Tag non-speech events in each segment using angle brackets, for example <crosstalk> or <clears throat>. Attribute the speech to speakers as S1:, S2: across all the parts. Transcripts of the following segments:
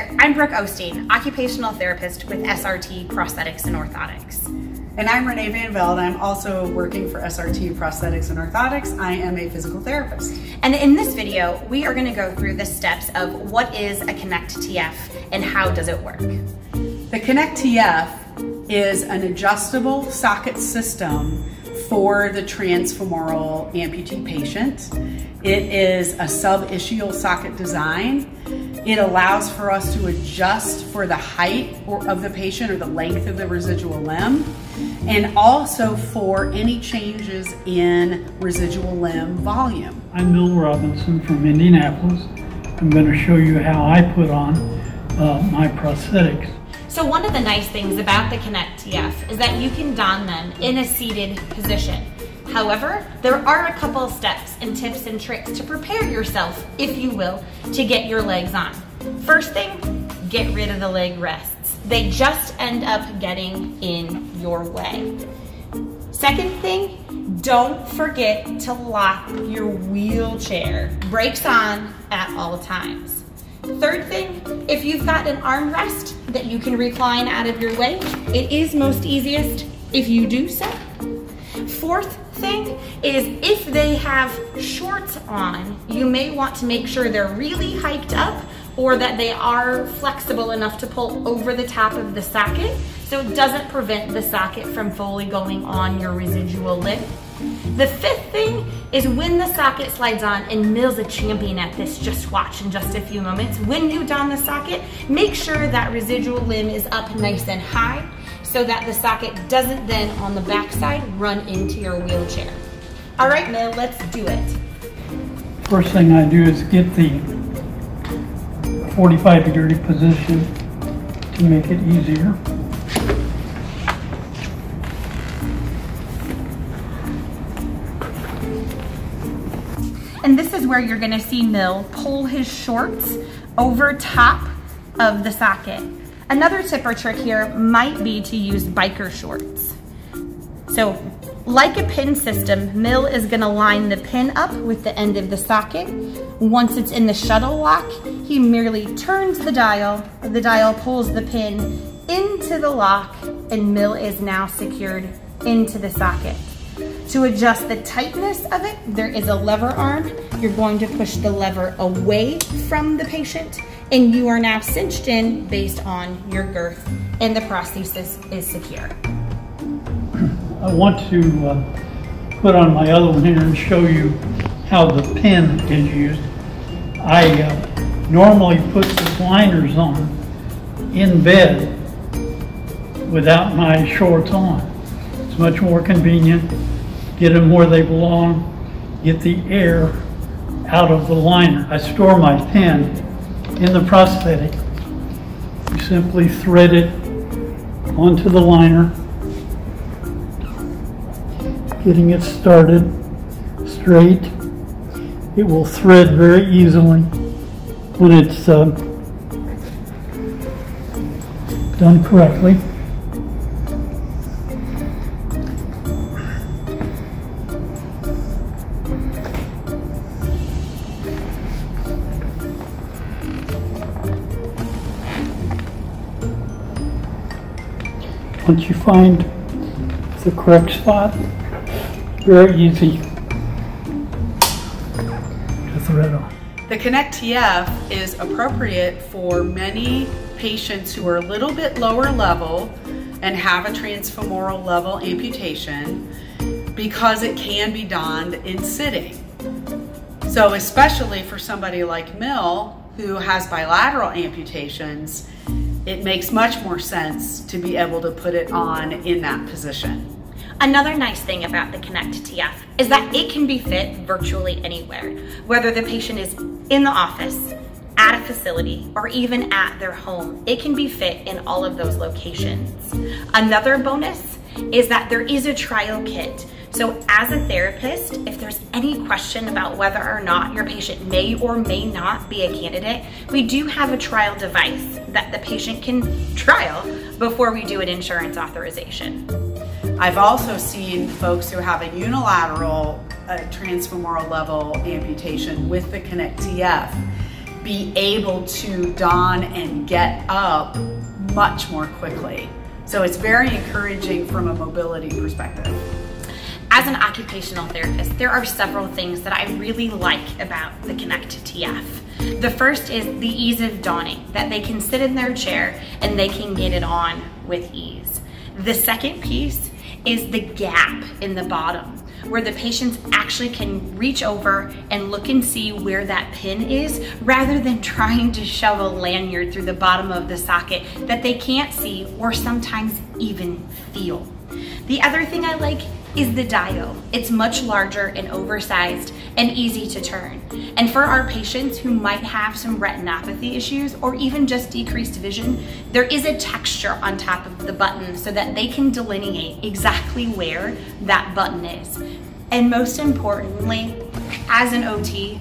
S1: there, I'm Brooke O'Steen, occupational therapist with SRT Prosthetics and Orthotics.
S2: And I'm Renee Van Veld. I'm also working for SRT Prosthetics and Orthotics. I am a physical therapist.
S1: And in this video, we are gonna go through the steps of what is a Connect TF and how does it work.
S2: The Connect TF is an adjustable socket system for the transfemoral amputee patient. It is a sub-ischial socket design. It allows for us to adjust for the height of the patient or the length of the residual limb, and also for any changes in residual limb volume.
S3: I'm Bill Robinson from Indianapolis. I'm going to show you how I put on uh, my prosthetics.
S1: So one of the nice things about the Connect TF is that you can don them in a seated position. However, there are a couple steps and tips and tricks to prepare yourself, if you will, to get your legs on. First thing, get rid of the leg rests. They just end up getting in your way. Second thing, don't forget to lock your wheelchair. Brakes on at all times. Third thing, if you've got an armrest that you can recline out of your way, it is most easiest if you do so. Fourth thing is if they have shorts on, you may want to make sure they're really hiked up or that they are flexible enough to pull over the top of the socket so it doesn't prevent the socket from fully going on your residual limb. The fifth thing is when the socket slides on, and Bill's a champion at this, just watch in just a few moments. When you don the socket, make sure that residual limb is up nice and high so that the socket doesn't then on the backside run into your wheelchair. All right, Bill, let's do it.
S3: First thing I do is get the 45 degree position to make it easier.
S1: And this is where you're gonna see Bill pull his shorts over top of the socket. Another tip or trick here might be to use biker shorts. So like a pin system, Bill is gonna line the pin up with the end of the socket. Once it's in the shuttle lock, he merely turns the dial, the dial pulls the pin into the lock, and Bill is now secured into the socket. To adjust the tightness of it, there is a lever arm. You're going to push the lever away from the patient and you are now cinched in based on your girth and the prosthesis is secure. <clears throat>
S3: I want to uh, put on my other one here and show you how the pin is used. I uh, normally put the liners on in bed without my shorts on. It's much more convenient get them where they belong, get the air out of the liner. I store my pin in the prosthetic. You simply thread it onto the liner, getting it started straight. It will thread very easily when it's uh, done correctly. Once you find the correct spot, very easy to thread on.
S2: The Connect TF is appropriate for many patients who are a little bit lower level and have a transfemoral level amputation because it can be donned in sitting. So especially for somebody like Bill who has bilateral amputations, it makes much more sense to be able to put it on in that position.
S1: Another nice thing about the Connect TF is that it can be fit virtually anywhere, whether the patient is in the office, at a facility, or even at their home. It can be fit in all of those locations. Another bonus is that there is a trial kit so as a therapist, if there's any question about whether or not your patient may or may not be a candidate, we do have a trial device that the patient can trial before we do an insurance authorization.
S2: I've also seen folks who have a unilateral uh, transfemoral level amputation with the Connect TF be able to don and get up much more quickly. So it's very encouraging from a mobility perspective.
S1: As an occupational therapist, there are several things that I really like about the Connect TF. The first is the ease of donning, that they can sit in their chair and they can get it on with ease. The second piece is the gap in the bottom where the patients actually can reach over and look and see where that pin is rather than <laughs> trying to shove a lanyard through the bottom of the socket that they can't see or sometimes even feel. The other thing I like is the dial. It's much larger and oversized and easy to turn. And for our patients who might have some retinopathy issues or even just decreased vision, there is a texture on top of the button so that they can delineate exactly where that button is. And most importantly, as an OT,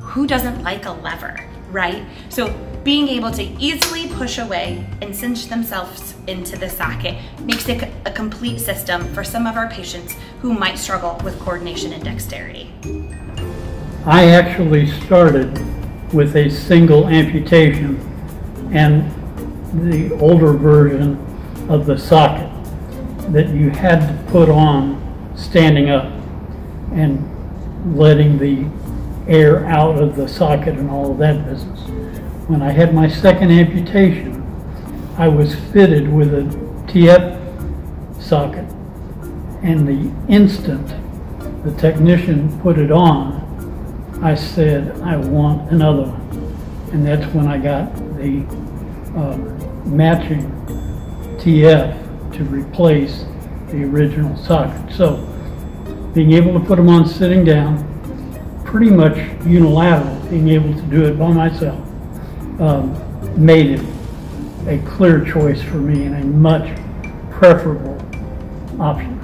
S1: who doesn't like a lever, right? So being able to easily push away and cinch themselves into the socket makes it a complete system for some of our patients who might struggle with coordination and dexterity.
S3: I actually started with a single amputation and the older version of the socket that you had to put on standing up and letting the air out of the socket and all of that business. When I had my second amputation, I was fitted with a TF socket, and the instant the technician put it on, I said, I want another one. And that's when I got the uh, matching TF to replace the original socket. So being able to put them on sitting down, pretty much unilateral, being able to do it by myself, um, made it a clear choice for me and a much preferable option.